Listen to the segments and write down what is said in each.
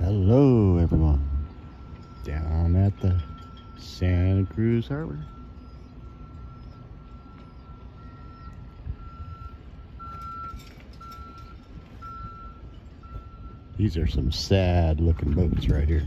Hello, everyone. Down at the Santa Cruz Harbor. These are some sad looking boats right here.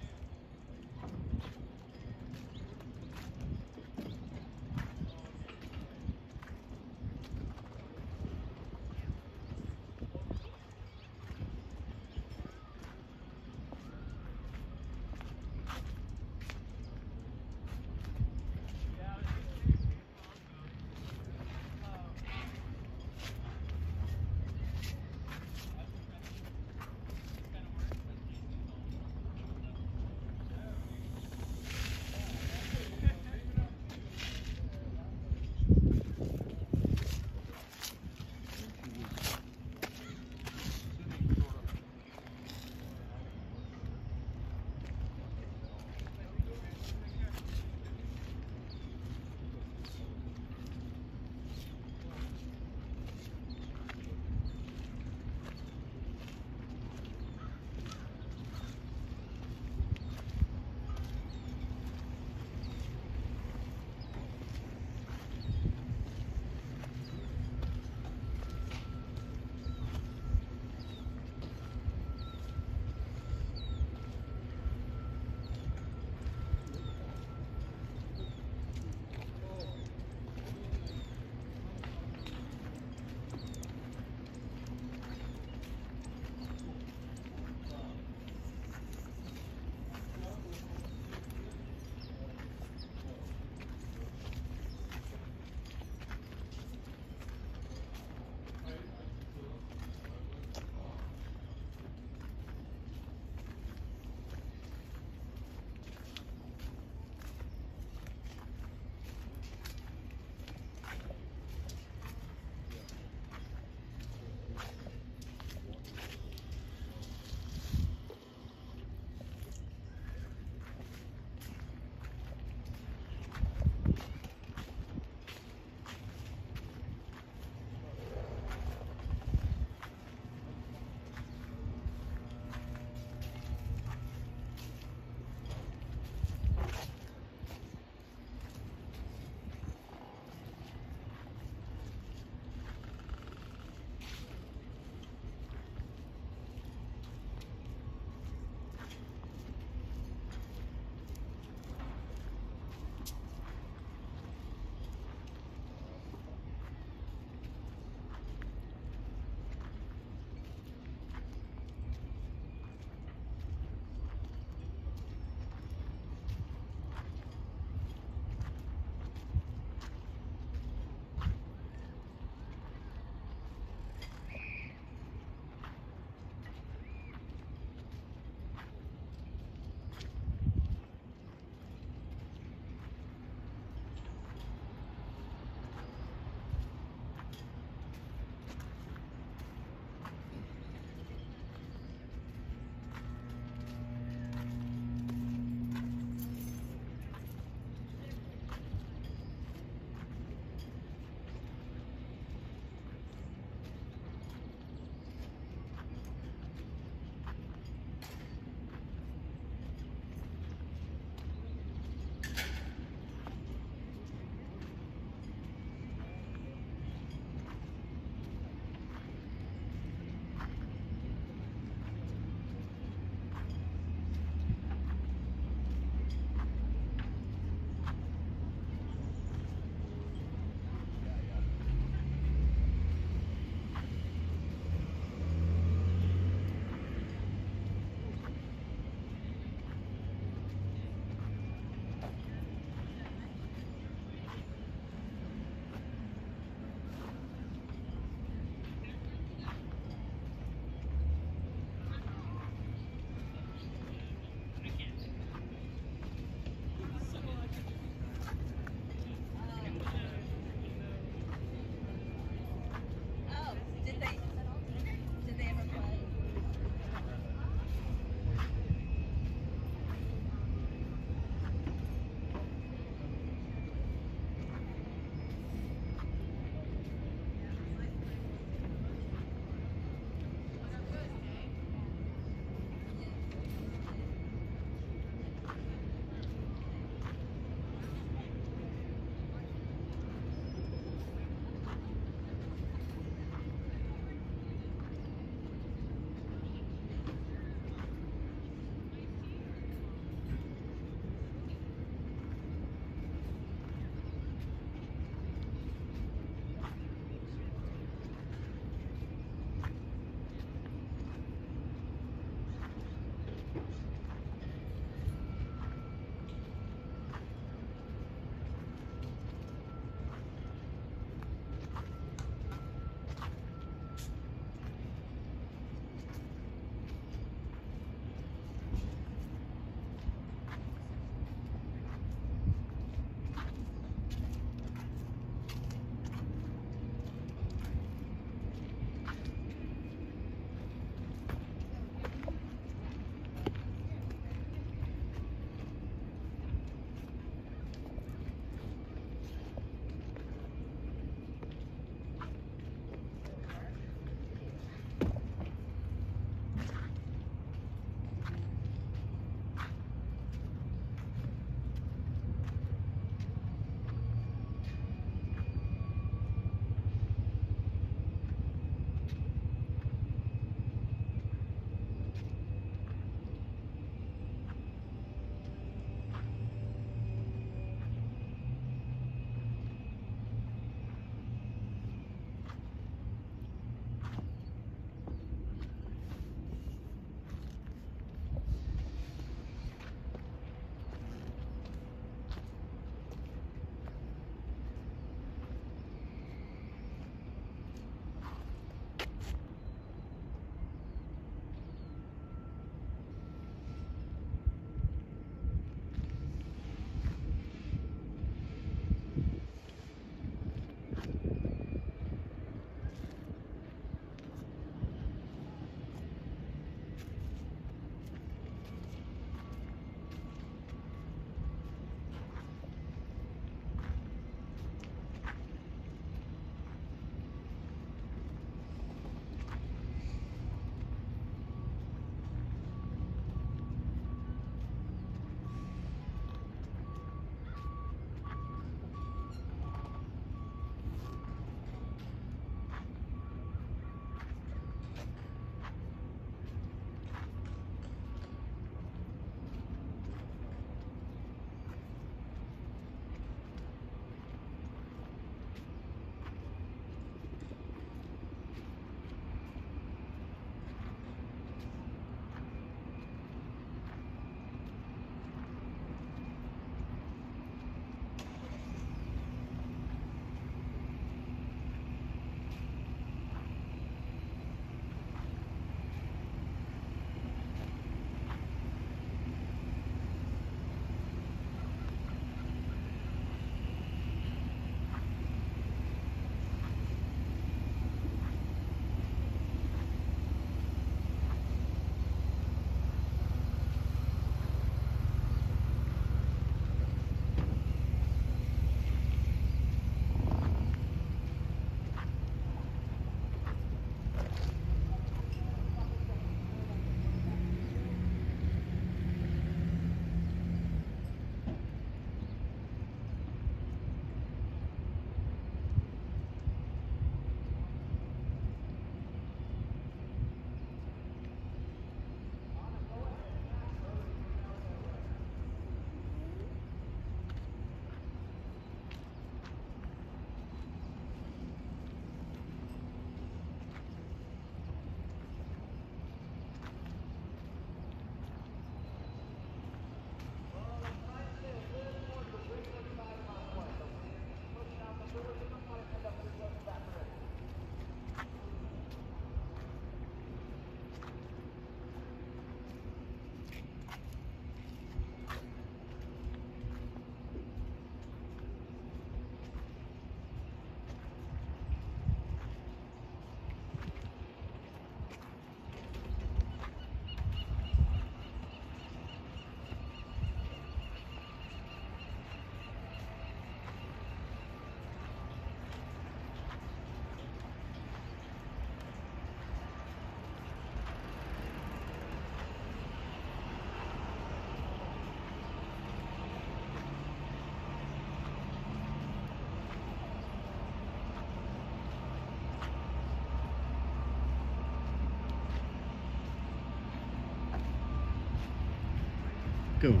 Good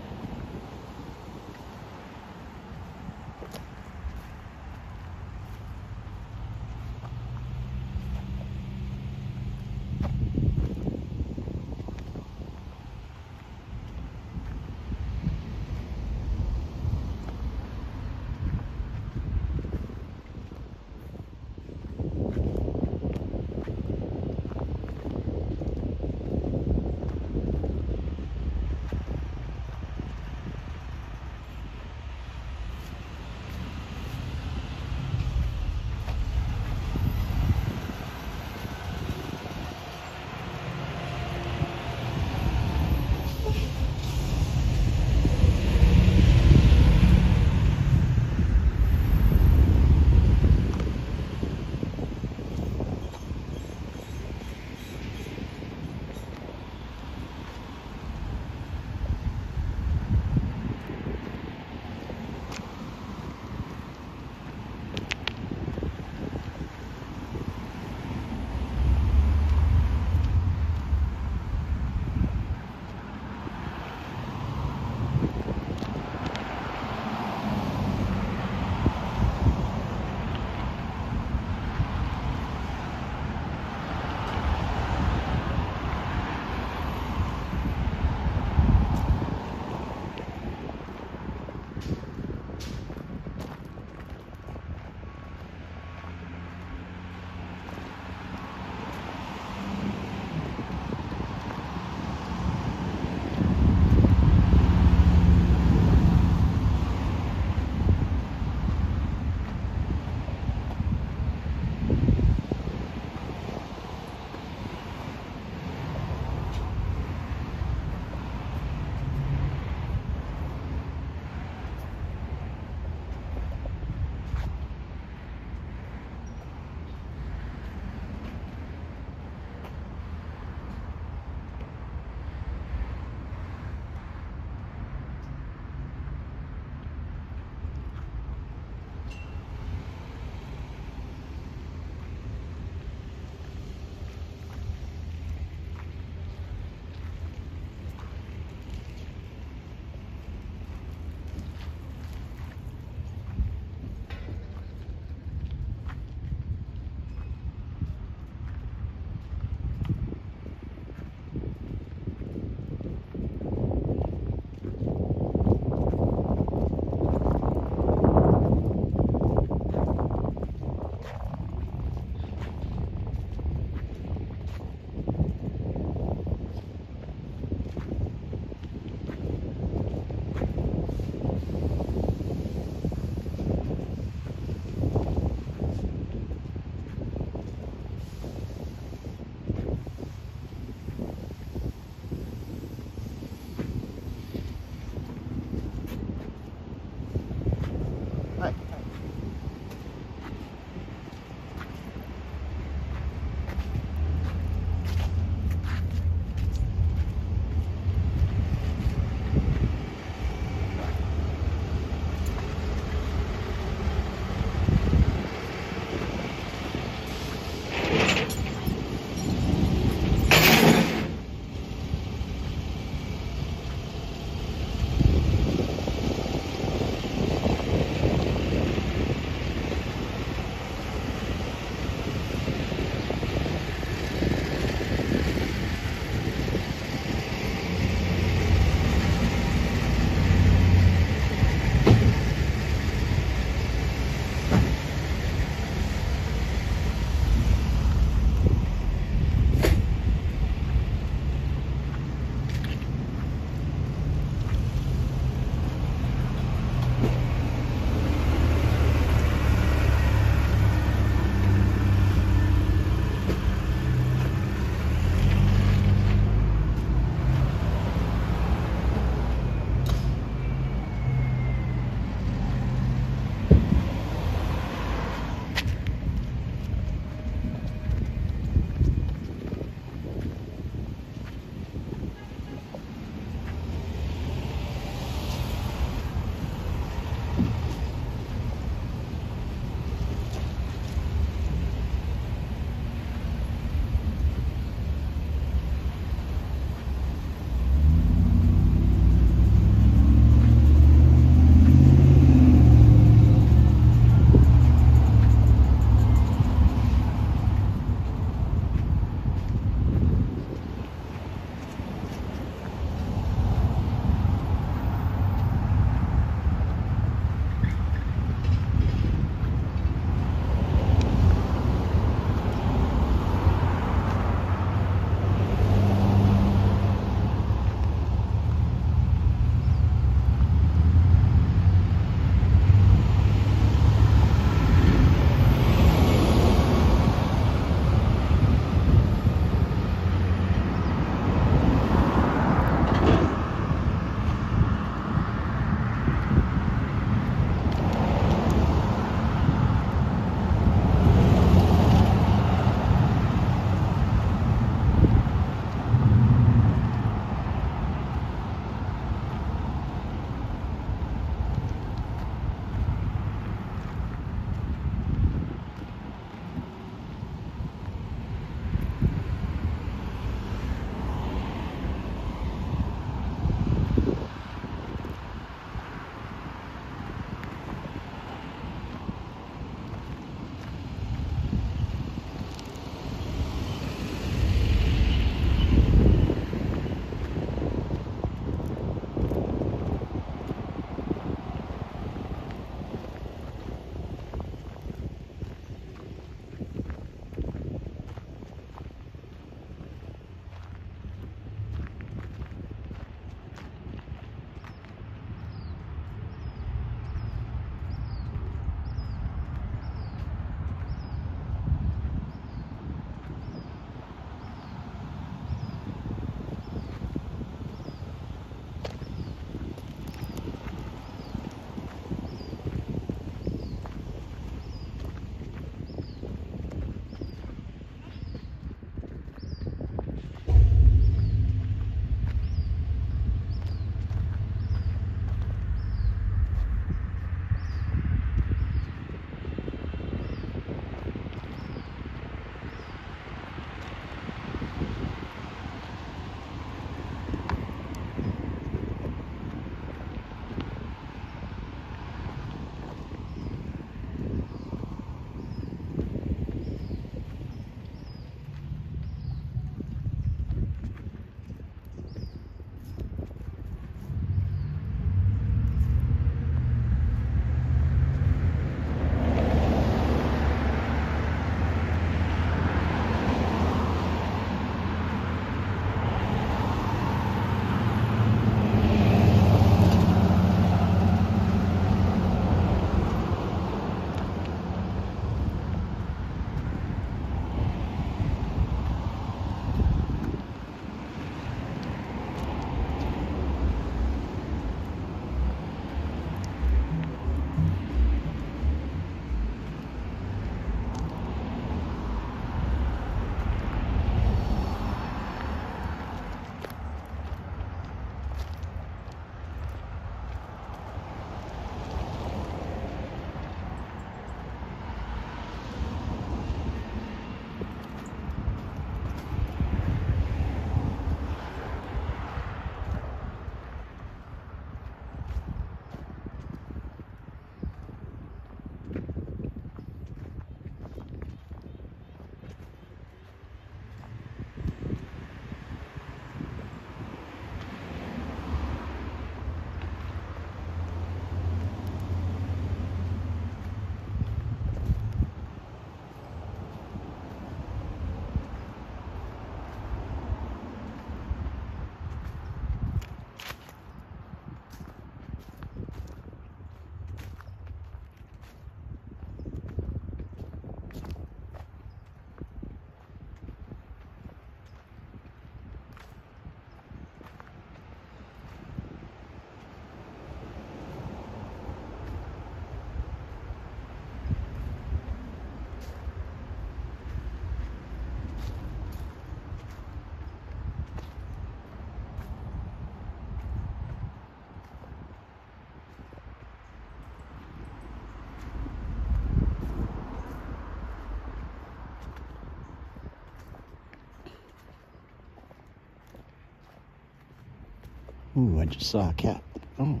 Ooh, I just saw a cat. Oh,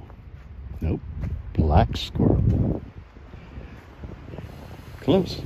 nope. Black squirrel. Close.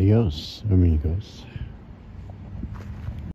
Adiós, amigos.